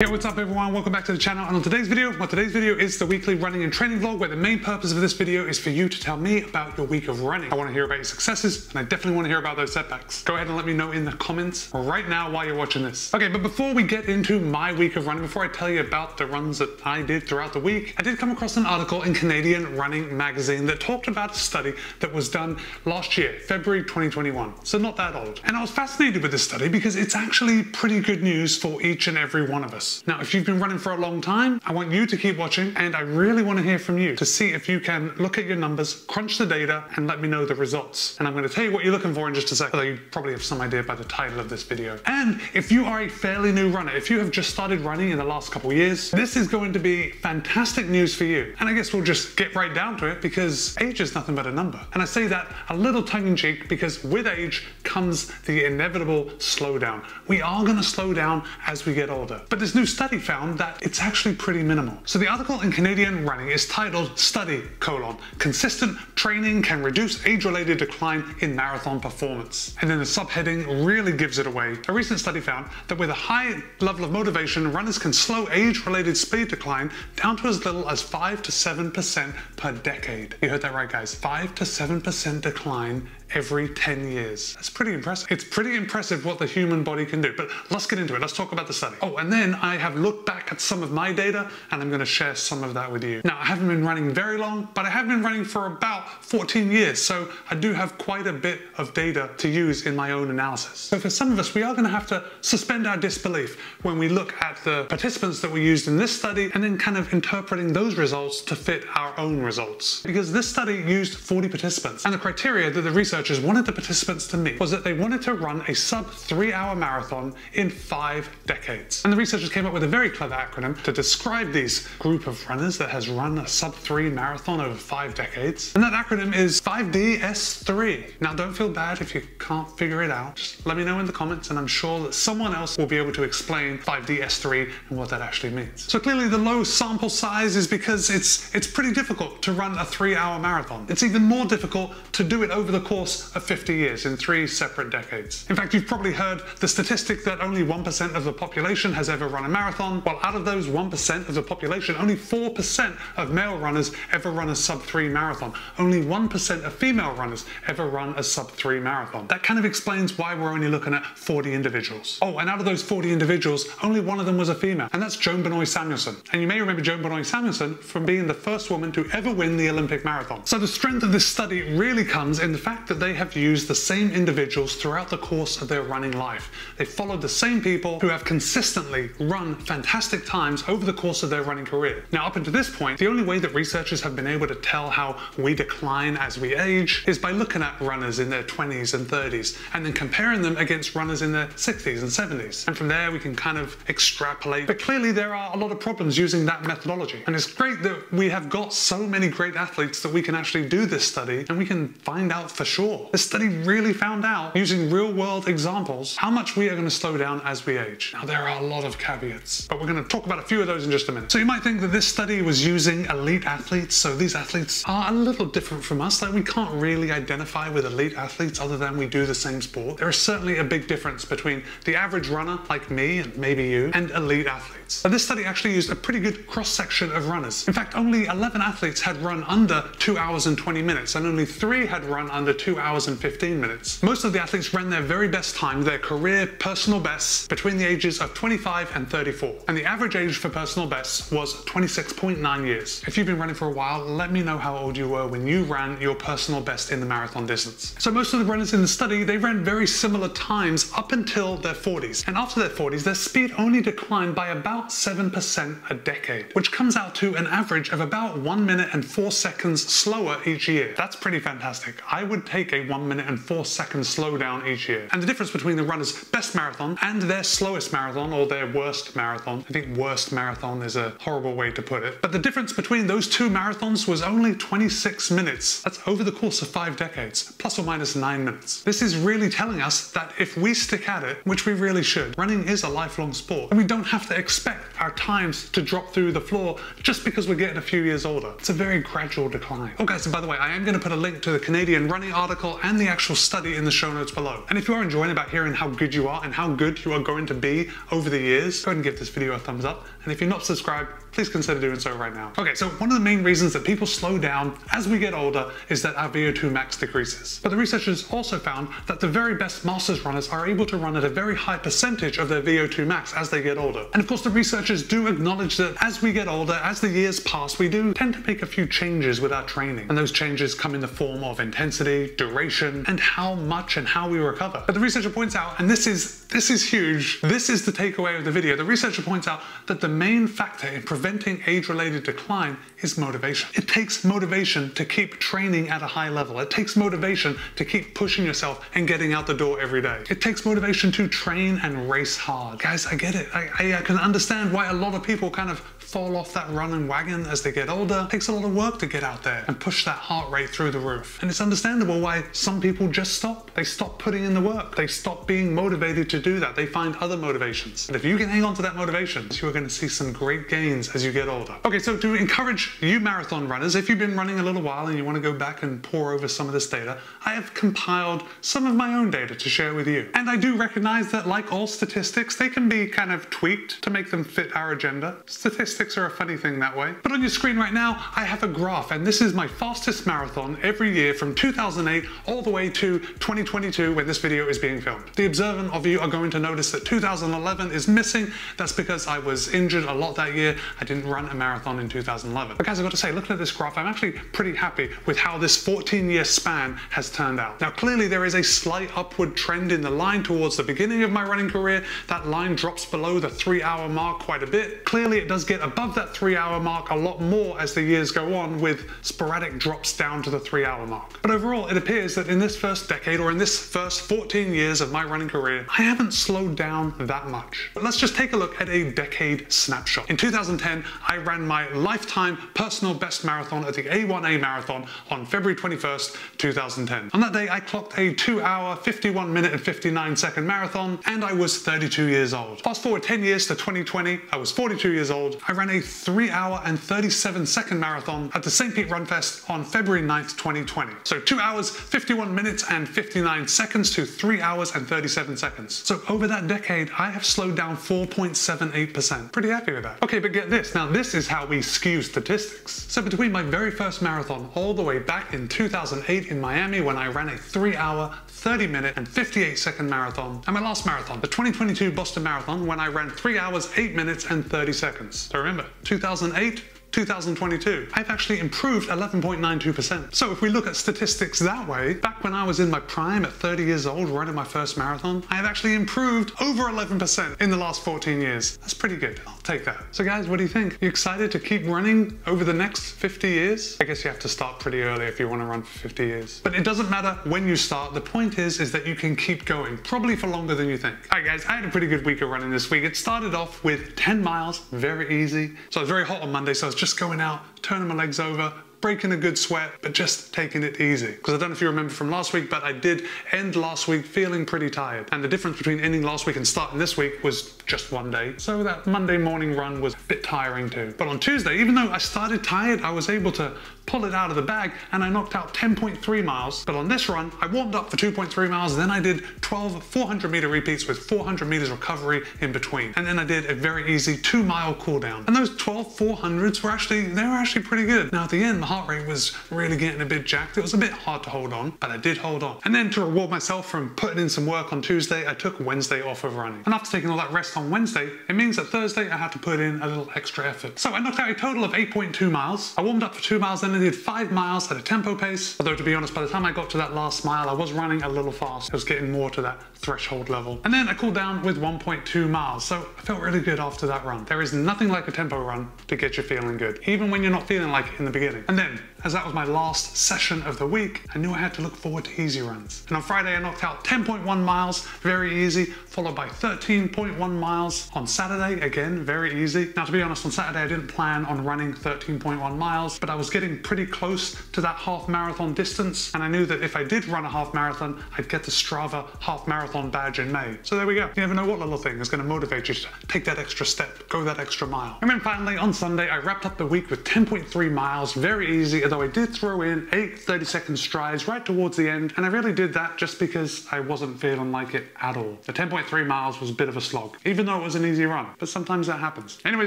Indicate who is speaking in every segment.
Speaker 1: Hey, what's up everyone? Welcome back to the channel. And on today's video, well, today's video is the weekly running and training vlog where the main purpose of this video is for you to tell me about your week of running. I want to hear about your successes and I definitely want to hear about those setbacks. Go ahead and let me know in the comments right now while you're watching this. Okay, but before we get into my week of running, before I tell you about the runs that I did throughout the week, I did come across an article in Canadian Running Magazine that talked about a study that was done last year, February 2021. So not that old. And I was fascinated with this study because it's actually pretty good news for each and every one of us. Now, if you've been running for a long time, I want you to keep watching and I really want to hear from you to see if you can look at your numbers, crunch the data, and let me know the results. And I'm going to tell you what you're looking for in just a second, although you probably have some idea by the title of this video. And if you are a fairly new runner, if you have just started running in the last couple years, this is going to be fantastic news for you. And I guess we'll just get right down to it because age is nothing but a number. And I say that a little tongue in cheek because with age comes the inevitable slowdown. We are going to slow down as we get older. But this new study found that it's actually pretty minimal. So the article in Canadian Running is titled Study, colon, Consistent Training Can Reduce Age-Related Decline in Marathon Performance. And then the subheading really gives it away. A recent study found that with a high level of motivation, runners can slow age-related speed decline down to as little as 5 to 7% per decade. You heard that right, guys. 5 to 7% decline every 10 years. That's pretty impressive. It's pretty impressive what the human body can do. But let's get into it. Let's talk about the study. Oh, and then I have looked back at some of my data and I'm going to share some of that with you. Now, I haven't been running very long, but I have been running for about 14 years. So I do have quite a bit of data to use in my own analysis. So for some of us, we are going to have to suspend our disbelief when we look at the participants that we used in this study and then kind of interpreting those results to fit our own results. Because this study used 40 participants and the criteria that the research researchers wanted the participants to meet was that they wanted to run a sub three hour marathon in five decades. And the researchers came up with a very clever acronym to describe these group of runners that has run a sub three marathon over five decades. And that acronym is 5DS3. Now don't feel bad if you can't figure it out. Just let me know in the comments and I'm sure that someone else will be able to explain 5DS3 and what that actually means. So clearly the low sample size is because it's, it's pretty difficult to run a three hour marathon. It's even more difficult to do it over the course course of 50 years in three separate decades. In fact, you've probably heard the statistic that only 1% of the population has ever run a marathon, while out of those 1% of the population, only 4% of male runners ever run a sub 3 marathon. Only 1% of female runners ever run a sub 3 marathon. That kind of explains why we're only looking at 40 individuals. Oh, and out of those 40 individuals, only one of them was a female, and that's Joan Benoit Samuelson. And you may remember Joan Benoit Samuelson from being the first woman to ever win the Olympic marathon. So the strength of this study really comes in the fact that they have used the same individuals throughout the course of their running life. They followed the same people who have consistently run fantastic times over the course of their running career. Now, up until this point, the only way that researchers have been able to tell how we decline as we age is by looking at runners in their 20s and 30s and then comparing them against runners in their 60s and 70s. And from there, we can kind of extrapolate. But clearly, there are a lot of problems using that methodology. And it's great that we have got so many great athletes that we can actually do this study and we can find out for sure sure. The study really found out, using real world examples, how much we are going to slow down as we age. Now, there are a lot of caveats, but we're going to talk about a few of those in just a minute. So you might think that this study was using elite athletes, so these athletes are a little different from us. Like we can't really identify with elite athletes other than we do the same sport. There is certainly a big difference between the average runner, like me and maybe you, and elite athletes. But this study actually used a pretty good cross section of runners. In fact, only 11 athletes had run under 2 hours and 20 minutes, and only 3 had run under 2 hours and 15 minutes. Most of the athletes ran their very best time, their career personal bests, between the ages of 25 and 34. And the average age for personal bests was 26.9 years. If you've been running for a while, let me know how old you were when you ran your personal best in the marathon distance. So most of the runners in the study, they ran very similar times up until their 40s. And after their 40s, their speed only declined by about 7% a decade, which comes out to an average of about 1 minute and 4 seconds slower each year. That's pretty fantastic. I would take take a 1 minute and 4 second slowdown each year. And the difference between the runner's best marathon and their slowest marathon or their worst marathon, I think worst marathon is a horrible way to put it, but the difference between those two marathons was only 26 minutes. That's over the course of five decades, plus or minus nine minutes. This is really telling us that if we stick at it, which we really should, running is a lifelong sport, and we don't have to expect our times to drop through the floor just because we're getting a few years older. It's a very gradual decline. Oh guys, and by the way, I am going to put a link to the Canadian running article article and the actual study in the show notes below. And if you are enjoying about hearing how good you are and how good you are going to be over the years, go ahead and give this video a thumbs up. And if you're not subscribed, please consider doing so right now. Okay, so one of the main reasons that people slow down as we get older is that our VO2 max decreases. But the researchers also found that the very best masters runners are able to run at a very high percentage of their VO2 max as they get older. And of course, the researchers do acknowledge that as we get older, as the years pass, we do tend to make a few changes with our training. And those changes come in the form of intensity, duration, and how much and how we recover. But the researcher points out, and this is this is huge, this is the takeaway of the video. The researcher points out that the main factor in preventing age-related decline is motivation. It takes motivation to keep training at a high level. It takes motivation to keep pushing yourself and getting out the door every day. It takes motivation to train and race hard. Guys, I get it. I, I, I can understand why a lot of people kind of fall off that running wagon as they get older. It takes a lot of work to get out there and push that heart rate through the roof. And it's understandable why some people just stop. They stop putting in the work. They stop being motivated to do that. They find other motivations. And if you can hang on to that motivation, you are going to see some great gains as you get older. Okay, so to encourage you marathon runners, if you've been running a little while and you want to go back and pour over some of this data, I have compiled some of my own data to share with you. And I do recognize that like all statistics, they can be kind of tweaked to make them fit our agenda. Statistics statistics are a funny thing that way. But on your screen right now, I have a graph, and this is my fastest marathon every year from 2008 all the way to 2022 when this video is being filmed. The observant of you are going to notice that 2011 is missing. That's because I was injured a lot that year. I didn't run a marathon in 2011. But guys, I've got to say, looking at this graph, I'm actually pretty happy with how this 14 year span has turned out. Now, clearly there is a slight upward trend in the line towards the beginning of my running career. That line drops below the three hour mark quite a bit. Clearly it does get above that three hour mark a lot more as the years go on with sporadic drops down to the three hour mark. But overall, it appears that in this first decade or in this first 14 years of my running career, I haven't slowed down that much. But let's just take a look at a decade snapshot. In 2010, I ran my lifetime personal best marathon at the A1A Marathon on February 21st, 2010. On that day, I clocked a 2 hour, 51 minute and 59 second marathon, and I was 32 years old. Fast forward 10 years to 2020, I was 42 years old. I ran a 3 hour and 37 second marathon at the St. Pete Run Fest on February 9th, 2020. So 2 hours, 51 minutes and 59 seconds to 3 hours and 37 seconds. So over that decade, I have slowed down 4.78%. Pretty happy with that. Okay, but get this. Now this is how we skew statistics. So between my very first marathon all the way back in 2008 in Miami when I ran a 3 hour, 30 minute and 58 second marathon, and my last marathon, the 2022 Boston Marathon, when I ran 3 hours, 8 minutes and 30 seconds. So remember, 2008, 2022, I've actually improved 11.92%. So if we look at statistics that way, back when I was in my prime at 30 years old running my first marathon, I have actually improved over 11% in the last 14 years. That's pretty good. Take that. So guys, what do you think? You excited to keep running over the next 50 years? I guess you have to start pretty early if you want to run for 50 years. But it doesn't matter when you start. The point is, is that you can keep going, probably for longer than you think. All right guys, I had a pretty good week of running this week. It started off with 10 miles, very easy. So I was very hot on Monday, so I was just going out, turning my legs over, breaking a good sweat, but just taking it easy. Because I don't know if you remember from last week, but I did end last week feeling pretty tired. And the difference between ending last week and starting this week was just one day. So that Monday morning run was a bit tiring too. But on Tuesday, even though I started tired, I was able to pull it out of the bag and I knocked out 10.3 miles. But on this run, I warmed up for 2.3 miles, then I did 12 400 meter repeats with 400 meters recovery in between. And then I did a very easy two mile cool down. And those 12 400s were actually, they were actually pretty good. Now at the end, the heart rate was really getting a bit jacked. It was a bit hard to hold on, but I did hold on. And then to reward myself from putting in some work on Tuesday, I took Wednesday off of running. And after taking all that rest on Wednesday, it means that Thursday I had to put in a little extra effort. So I knocked out a total of 8.2 miles. I warmed up for two miles, then I did five miles at a tempo pace. Although to be honest, by the time I got to that last mile, I was running a little fast. I was getting more to that threshold level. And then I cooled down with 1.2 miles. So I felt really good after that run. There is nothing like a tempo run to get you feeling good, even when you're not feeling like it in the beginning. And then as that was my last session of the week, I knew I had to look forward to easy runs. And on Friday, I knocked out 10.1 miles, very easy, followed by 13.1 miles on Saturday, again, very easy. Now, to be honest, on Saturday, I didn't plan on running 13.1 miles, but I was getting pretty close to that half marathon distance. And I knew that if I did run a half marathon, I'd get the Strava half marathon badge in May. So there we go. You never know what little thing is going to motivate you to take that extra step, go that extra mile. And then finally, on Sunday, I wrapped up the week with 10.3 miles, very easy, although I did throw in eight 30 second strides right towards the end. And I really did that just because I wasn't feeling like it at all. The 10.3 miles was a bit of a slog, even though it was an easy run. But sometimes that happens. Anyway,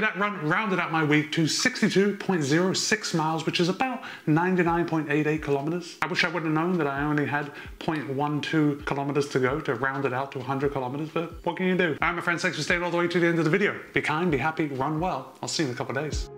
Speaker 1: that run rounded out my week to 62.06 miles, which is about 99.88 kilometers. I wish I would have known that I only had 0.12 kilometers to go to round it out to 100 kilometers, but what can you do? All right, my friends, thanks for staying all the way to the end of the video. Be kind, be happy, run well. I'll see you in a couple of days.